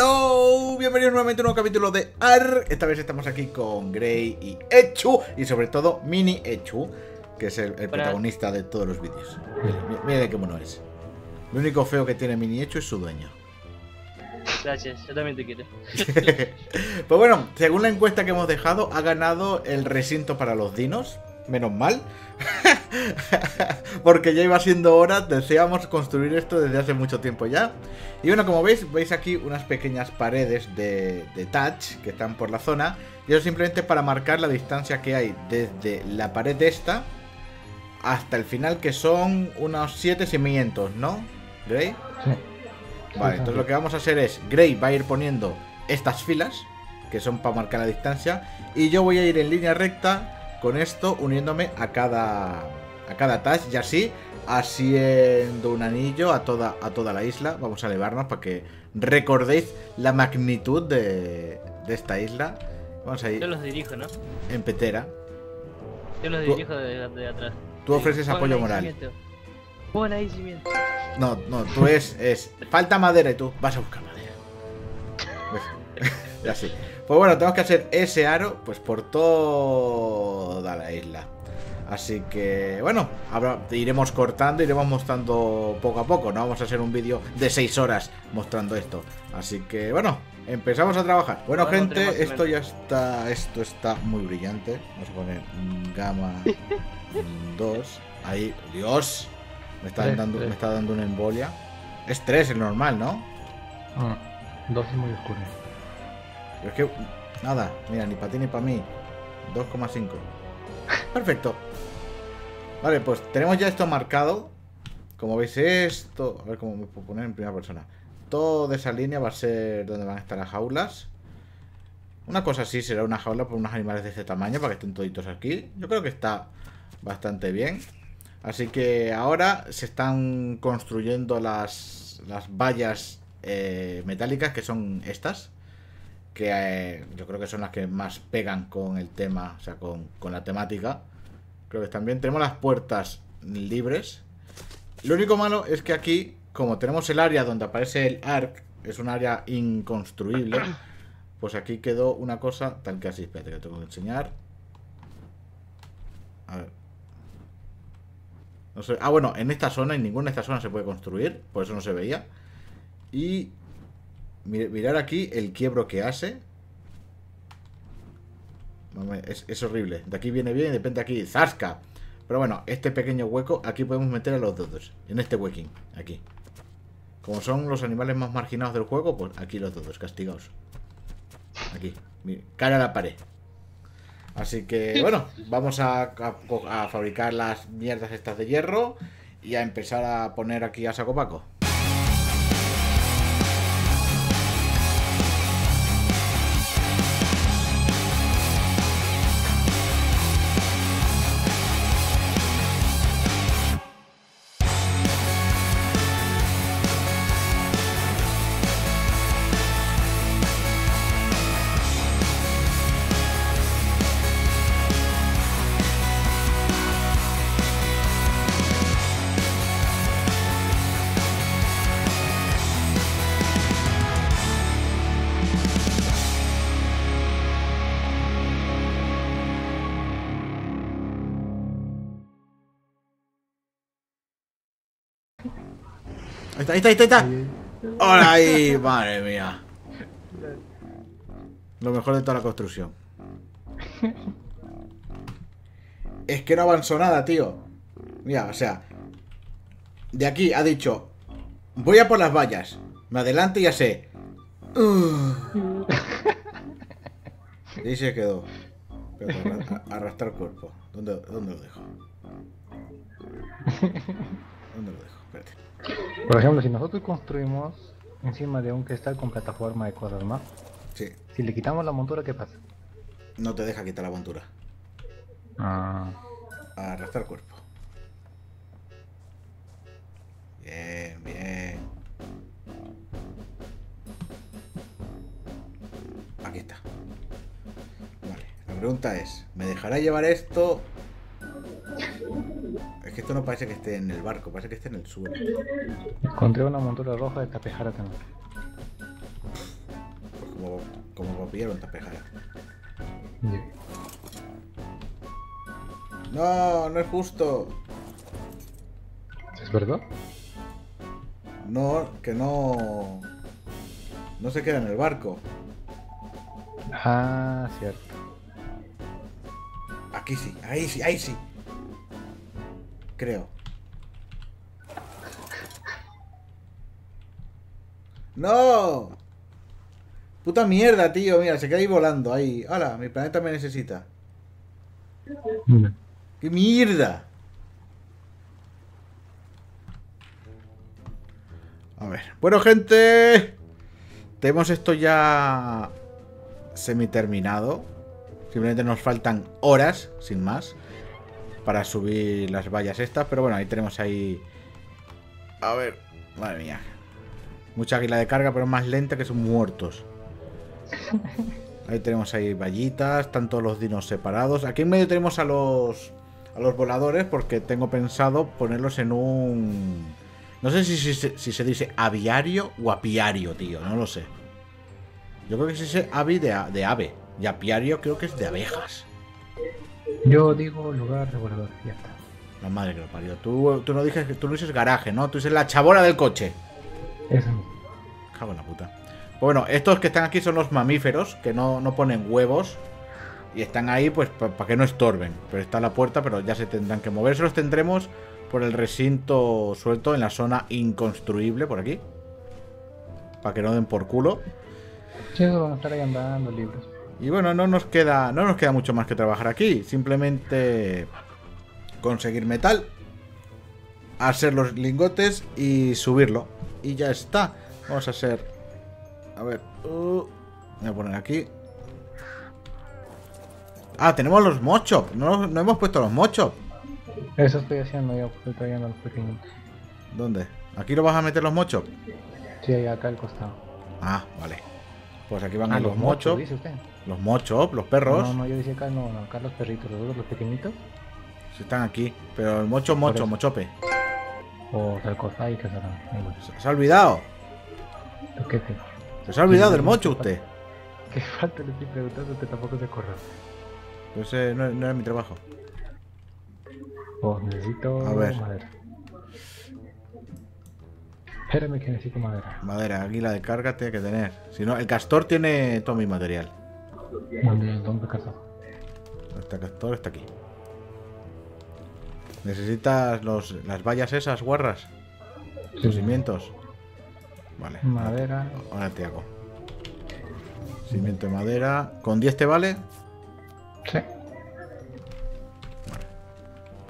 Hello, bienvenidos nuevamente a un nuevo capítulo de AR. Esta vez estamos aquí con Grey y Echu Y sobre todo Mini Echu Que es el, el protagonista de todos los vídeos. Mira, mira qué mono es. Lo único feo que tiene Mini Echu es su dueño. Gracias, yo también te quiero. Pues bueno, según la encuesta que hemos dejado Ha ganado el recinto para los dinos Menos mal Porque ya iba siendo hora, deseamos construir esto desde hace mucho tiempo ya. Y bueno, como veis, veis aquí unas pequeñas paredes de, touch que están por la zona. Y eso simplemente para marcar la distancia que hay desde la pared de esta hasta el final, que son unos 7 cimientos, ¿no? ¿Grey? Sí. Vale, entonces lo que vamos a hacer es, Grey va a ir poniendo estas filas, que son para marcar la distancia, y yo voy a ir en línea recta con esto uniéndome a cada, a cada touch y así haciendo un anillo a toda, a toda la isla. Vamos a elevarnos para que recordéis la magnitud de, de esta isla. Vamos a ir. Yo los dirijo, ¿no? En petera. Yo los dirijo de, de atrás. Tú ofreces apoyo moral. Buen ahí cimiento. No, no, tú es, es. Falta madera y tú vas a buscar madera. y así. Pues bueno, tenemos que hacer ese aro pues por toda la isla. Así que, bueno, iremos cortando, iremos mostrando poco a poco. No vamos a hacer un vídeo de 6 horas mostrando esto. Así que, bueno, empezamos a trabajar. Bueno, gente, esto ya está, esto está muy brillante. Vamos a poner gamma 2. Ahí, Dios. Me está, dando, me está dando una embolia. Es 3 el normal, ¿no? 2 ah, es muy oscuro. Pero es que, nada, mira, ni para ti ni para mí. 2,5. Perfecto. Vale, pues tenemos ya esto marcado. Como veis esto... A ver cómo me puedo poner en primera persona. Toda esa línea va a ser donde van a estar las jaulas. Una cosa así será una jaula por unos animales de este tamaño para que estén toditos aquí. Yo creo que está bastante bien. Así que ahora se están construyendo las, las vallas eh, metálicas que son estas que eh, yo creo que son las que más pegan con el tema, o sea, con, la temática. Creo que también tenemos las puertas libres. Lo único malo es que aquí, como tenemos el área donde aparece el arc, es un área inconstruible, pues aquí quedó una cosa tal que así. Espérate que tengo que enseñar. A ver. No sé. Ah, bueno, en esta zona, en ninguna de estas zonas se puede construir, por eso no se veía. Y Mirar aquí el quiebro que hace. Es, horrible. De aquí viene bien y de repente aquí, ¡zasca! Pero bueno, este pequeño hueco, aquí podemos meter a los dos. En este huequín, aquí. Como son los animales más marginados del juego, pues aquí los dos, castigados. Aquí, cara a la pared. Así que, bueno, vamos a, a fabricar las mierdas estas de hierro y a empezar a poner aquí a saco paco. Ahí está, ahí está, ahí está. ¡Hola ahí! Madre mía. Lo mejor de toda la construcción. Es que no avanzó nada, tío. Mira, o sea. De aquí ha dicho. Voy a por las vallas. Me adelante y ya sé. Y ahí se quedó. arrastrar el cuerpo. ¿Dónde, ¿Dónde lo dejo? ¿Dónde lo dejo? Espérate. Por ejemplo, si nosotros construimos encima de un cristal con plataforma de cosas más, sí. si le quitamos la montura, ¿qué pasa? No te deja quitar la montura. Ah. Arrastrar cuerpo. Bien, bien. Aquí está. Vale, la pregunta es, ¿me dejará llevar esto es que esto no parece que esté en el barco, parece que esté en el suelo. Encontré una montura roja de tapejara también. Como, como copiaron esta pejara. Ya. No, no es justo. ¿Es verdad? No, que no. No se queda en el barco. Ah, cierto. Aquí sí, ahí sí, ahí sí. Creo. ¡No! Puta mierda, tío. Mira, se queda ahí volando. Ahí. ¡Hala! Mi planeta me necesita. Ya. ¡Qué mierda! A ver. Bueno, gente. Tenemos esto ya semi terminado. Simplemente nos faltan horas, sin más, para subir las vallas estas. Pero bueno, ahí tenemos ahí... A ver, madre mía. Mucha águila de carga, pero más lenta que son muertos. Ahí tenemos ahí vallitas, están todos los dinos separados. Aquí en medio tenemos a los a los voladores porque tengo pensado ponerlos en un no sé si, si se- si se dice aviario o apiario, tío, no lo sé. Yo creo que se dice avi de ave y apiario creo que es de abejas. Yo digo lugar de volador, ya está. La madre que lo parió. Tú, tú no dices tú no dices garaje, ¿no? Tú dices la chabola del coche. Eso. Cago en la puta. Bueno, estos que están aquí son los mamíferos, que no, no ponen huevos. Y están ahí, pues, para que no estorben. Pero está la puerta, pero ya se tendrán que mover. Eso los tendremos por el recinto suelto en la zona inconstruible, por aquí. Para que no den por culo. Sí, van a estar ahí andando libres. Y bueno, no nos queda. No nos queda mucho más que trabajar aquí. Simplemente conseguir metal. Hacer los lingotes y subirlo. Y ya está. Vamos a hacer. A ver. uh, voy a poner aquí. Ah, tenemos los mochop. No, no hemos puesto los mochop. Eso estoy haciendo yo, estoy trayendo los pequeñitos. ¿Dónde? ¿Aquí lo vas a meter los mochop? Sí, ahí acá al costado. Ah, vale. Pues aquí van Ah, a los mochos, usted. Los mochop, los perros. No, no, yo decía acá, no, acá los perritos, los los pequeñitos. Sí Están aquí. Pero el mocho, mocho, mochope. O al costado y que voy. Se se ha olvidado. ¿Qué te? Se ha olvidado del mocho usted. ¿Qué falta le estoy preguntando que tampoco se corra? Pues eh, no, no era mi trabajo. Oh, necesito A ver. Espérame que necesito madera. Madera, águila de carga tiene que tener. Si no, el castor tiene todo mi material. ¿Dónde, dónde casa? Este castor está aquí. ¿Necesitas los, las vallas esas, guarras? Los cimientos. Vale. Madera. Ahora te hago. Cimiento de madera. ¿Con 10 te vale? Sí.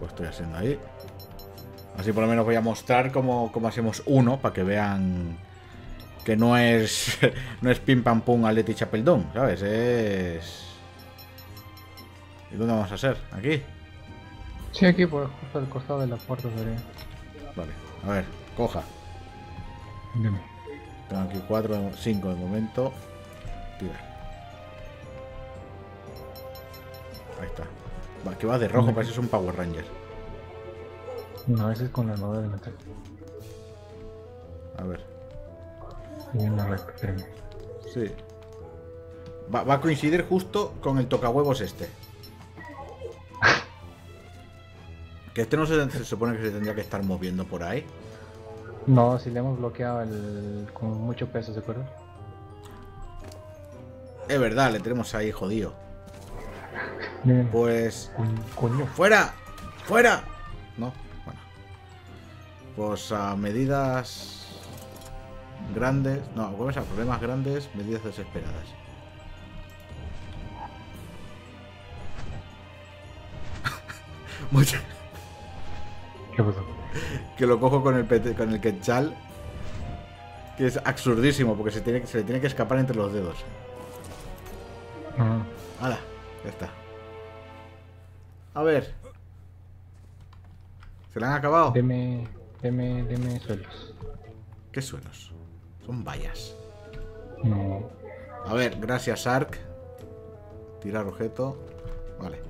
Pues estoy haciendo ahí. Así por lo menos voy a mostrar cómo, cómo hacemos uno para que vean que no es no es pim pam pum Atleti Chapeldón, ¿sabes? Es ¿Y dónde vamos a hacer? Aquí. Sí, aquí por justo al costado de la puerta sería. Vale. A ver, coja. Dime. Tengo aquí 4, 5 de momento. Tira. Ahí está. Va, que va de rojo, parece que es un Power Ranger. No, a veces con la armadura de metal. A ver. Y una recta. Sí. Va, va a coincidir justo con el tocahuevos este. Que este no se, se supone que se tendría que estar moviendo por ahí. No, si le hemos bloqueado el con mucho peso, ¿se acuerda? Es verdad, le tenemos ahí jodido. Pues. coño. ¡Fuera! ¡Fuera! No. Pues a medidas grandes. No, vamos a problemas grandes, medidas desesperadas. ¿Qué pasó? que lo cojo con el con el quechal. Que es absurdísimo, porque se, tiene, se le tiene que escapar entre los dedos. Ah, ¡Hala! Ya está. A ver. ¿Se le han acabado? deme, deme, deme suelos. ¿Qué suelos? Son vallas. No. A ver, gracias Ark. Tirar objeto. Vale.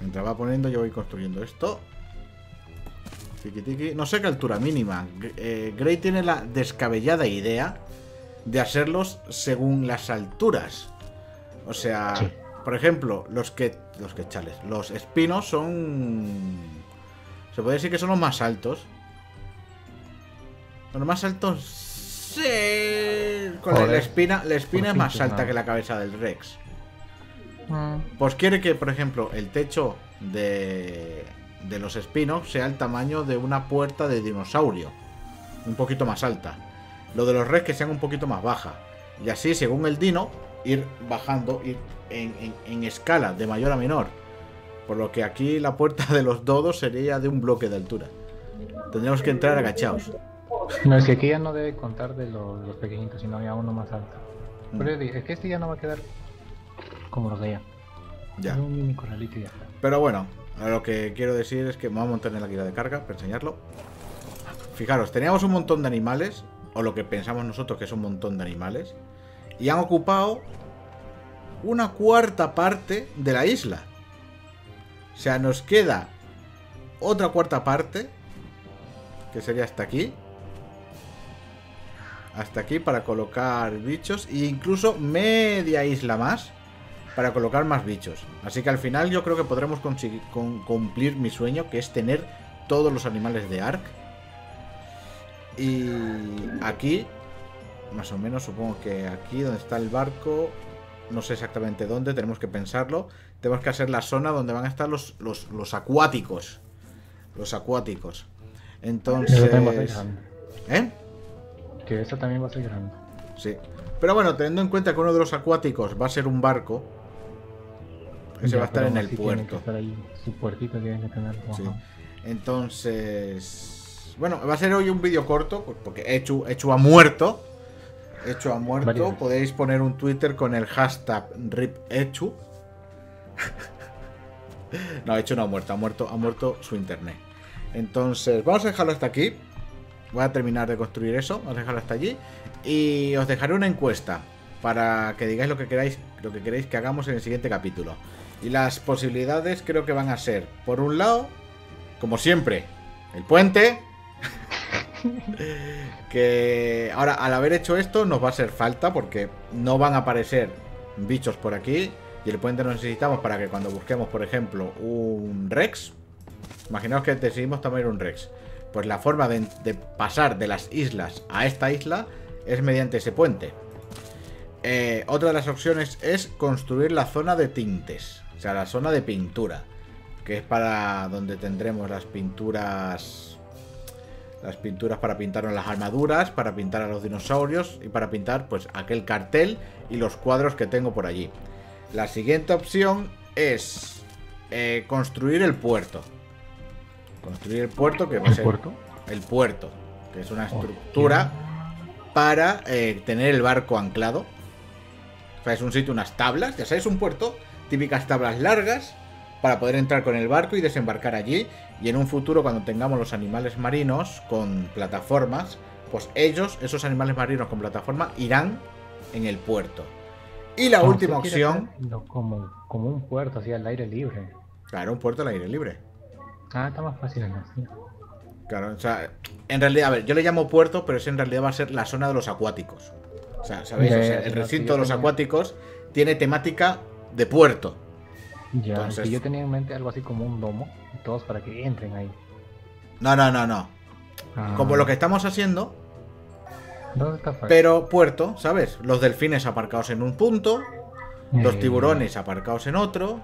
Mientras va poniendo, yo voy construyendo esto. Tiki tiki. No sé qué altura mínima. Eh, Gray tiene la descabellada idea de hacerlos según las alturas. O sea, Sí. por ejemplo, los que los que chales, los espinos son se puede decir que son los más altos. Los más altos sí. Con la, espina, la espina es más alta que la cabeza del Rex. Mm, Pues quiere que, por ejemplo, el techo de, de los espinos sea el tamaño de una puerta de dinosaurio. Un poquito más alta. Lo de los res que sean un poquito más baja. Y así, según el dino, ir bajando ir en, en- en escala, de mayor a menor. Por lo que aquí la puerta de los dodos sería de un bloque de altura. Tendríamos que entrar agachados. No, es que aquí ya no debe contar de los, los pequeñitos, sino ya uno más alto. Mm. Pero yo digo, es que este ya no va a quedar como los de allá. Ya. Un mini corralito y ya está. Pero bueno, lo que quiero decir es que me voy a montar en la guía de carga para enseñarlo. Fijaros, teníamos un montón de animales, o lo que pensamos nosotros que es un montón de animales, y han ocupado una cuarta parte de la isla. O sea, nos queda otra cuarta parte, que sería hasta aquí. Hasta aquí para colocar bichos, e incluso media isla más para colocar más bichos. Así que al final yo creo que podremos cumplir mi sueño, que es tener todos los animales de Ark. Y aquí, más o menos, supongo que aquí donde está el barco, no sé exactamente dónde, tenemos que pensarlo. Tenemos que hacer la zona donde van a estar los, los, los acuáticos. Los acuáticos. Entonces... Eso también va a ser grande. ¿Eh? Que eso también va a ser grande. Sí. Pero bueno, teniendo en cuenta que uno de los acuáticos va a ser un barco, ese Ya, va a estar en el que puerto. estar ahí, su puertito tiene que tener. Sí. Entonces, bueno, va a ser hoy un vídeo corto, porque Echu, Echu ha muerto. Echu ha muerto. Podéis poner un Twitter con el hashtag RipEchu. no, Echu no ha muerto, ha muerto, ha muerto su internet. Entonces, vamos a dejarlo hasta aquí. Voy a terminar de construir eso, vamos a dejarlo hasta allí. Y os dejaré una encuesta para que digáis lo que queráis, lo que queréis que hagamos en el siguiente capítulo. Y las posibilidades creo que van a ser, por un lado, como siempre, el puente. que ahora, al haber hecho esto, nos va a hacer falta porque no van a aparecer bichos por aquí. Y el puente lo necesitamos para que cuando busquemos, por ejemplo, un Rex. Imaginaos que decidimos tomar un Rex. Pues la forma de, pasar de las islas a esta isla es mediante ese puente. Eh, otra de las opciones es construir la zona de tintes. O sea, la zona de pintura. Que es para donde tendremos las pinturas. Las pinturas para pintar las armaduras, para pintar a los dinosaurios y para pintar pues aquel cartel y los cuadros que tengo por allí. La siguiente opción es eh, construir el puerto. Construir el puerto que va a ¿El ser puerto? el puerto, que es una estructura para eh, tener el barco anclado. O sea, es un sitio, unas tablas, ya sabéis, un puerto, típicas tablas largas para poder entrar con el barco y desembarcar allí. Y en un futuro, cuando tengamos los animales marinos con plataformas, pues ellos, esos animales marinos con plataforma, irán en el puerto. Y la Ah, última opción, como, como un puerto, así al aire libre. claro, un puerto al aire libre. Ah, está más fácil así. Claro, o sea, en realidad, a ver, yo le llamo puerto, pero eso en realidad va a ser la zona de los acuáticos. O sea, ¿sabéis? O sea, el recinto de los acuáticos tiene temática de puerto. Ya, Entonces- que yo tenía en mente algo así como un domo, todos para que entren ahí. No, no, no, no. Ah, Como lo que estamos haciendo, ¿Dónde está Fire? pero puerto, ¿sabes? Los delfines aparcados en un punto, los Eh, tiburones aparcados en otro.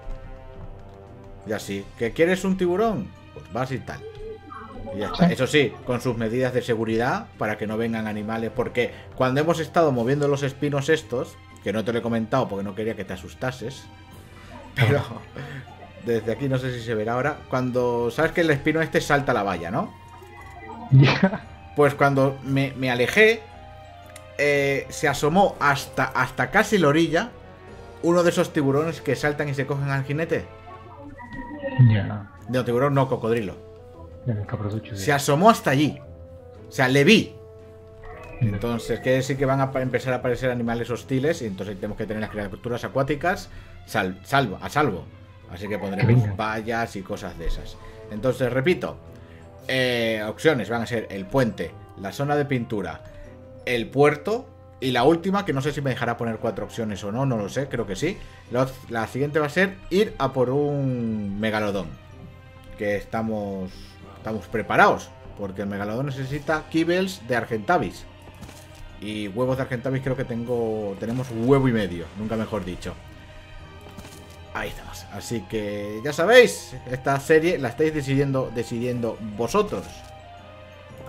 Y así. ¿Que quieres un tiburón? Pues vas y tal. Y ya está. Eso sí, con sus medidas de seguridad para que no vengan animales. Porque cuando hemos estado moviendo los espinos estos, que no te lo he comentado porque no quería que te asustases. Pero desde aquí no sé si se verá ahora. Cuando sabes que el espino este salta la valla, ¿no? Ya. Pues cuando me, me alejé, eh, se asomó hasta, hasta casi la orilla uno de esos tiburones que saltan y se cogen al jinete. Ya. No, tiburón no, cocodrilo. Se asomó hasta allí. O sea, le vi. Entonces, quiere decir que van a empezar a aparecer animales hostiles y entonces tenemos que tener las criaturas acuáticas sal- salvo, a salvo. Así que pondremos vallas y cosas de esas. Entonces, repito, eh, opciones van a ser el puente, la zona de pintura, el puerto, Y la última, que no sé si me dejará poner cuatro opciones o no, no lo sé, creo que sí. La, la siguiente va a ser ir a por un megalodón. Que estamos, estamos preparados. Porque el megalodón necesita kibbles de Argentavis. Y huevos de Argentavis creo que tengo tenemos huevo y medio, nunca mejor dicho. Ahí estamos. Así que ya sabéis, esta serie la estáis decidiendo, decidiendo vosotros.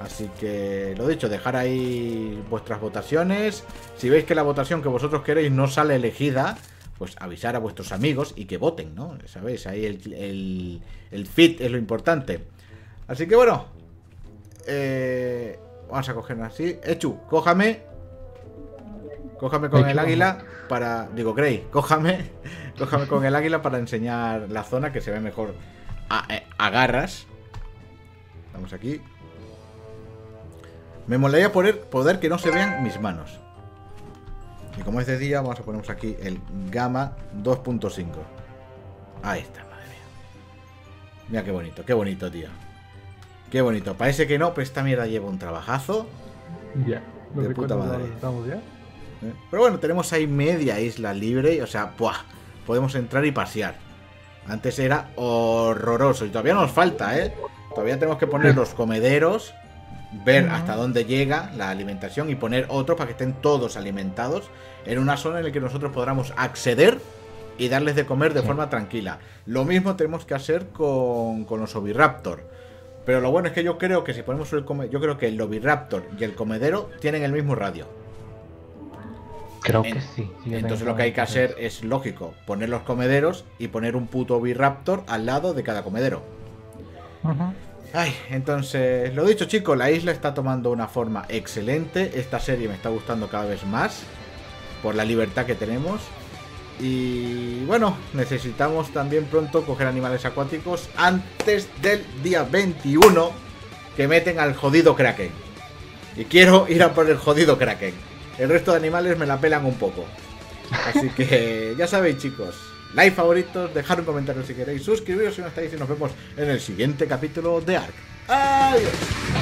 Así que lo dicho, dejar ahí vuestras votaciones. Si veis que la votación que vosotros queréis no sale elegida, pues avisar a vuestros amigos y que voten, ¿no? Sabéis, ahí el, el, el fit es lo importante. Así que bueno, eh, vamos a coger así. Echu, cójame. Cójame con el águila para. Digo, Grey, cójame. Cójame con el águila para enseñar la zona que se ve mejor a, eh, a garras. Vamos aquí. Me molaría poder, poder que no se vean mis manos. Y como es de día, vamos a ponernos aquí el Gamma 2.5. Ahí está, madre mía. Mira qué bonito, qué bonito, tío. Qué bonito. Parece que no, pero esta mierda lleva un trabajazo. Ya. De puta madre. Estamos ya. ¿Eh? Pero bueno, tenemos ahí media isla libre. O sea, ¡buah! podemos entrar y pasear. Antes era horroroso. Y todavía nos falta, ¿eh? Todavía tenemos que poner los comederos. Ver hasta dónde llega la alimentación y poner otros para que estén todos alimentados en una zona en la que nosotros podamos acceder y darles de comer de forma tranquila. Lo mismo tenemos que hacer con, con los oviraptor. Pero lo bueno es que yo creo que si ponemos el come- yo creo que el oviraptor y el comedero tienen el mismo radio. Creo En- que sí. Entonces lo que hay que hacer es lógico, poner los comederos y poner un puto oviraptor al lado de cada comedero. Ujú. Ay, entonces, lo dicho chicos, la isla está tomando una forma excelente. Esta serie me está gustando cada vez más por la libertad que tenemos. Y bueno, necesitamos también pronto coger animales acuáticos antes del día 21 que meten al jodido Kraken. Y quiero ir a por el jodido Kraken. El resto de animales me la pelan un poco. Así que ya sabéis chicos. Like favoritos, dejar un comentario si queréis, suscribiros si no estáis y nos vemos en el siguiente capítulo de ARK. Adiós.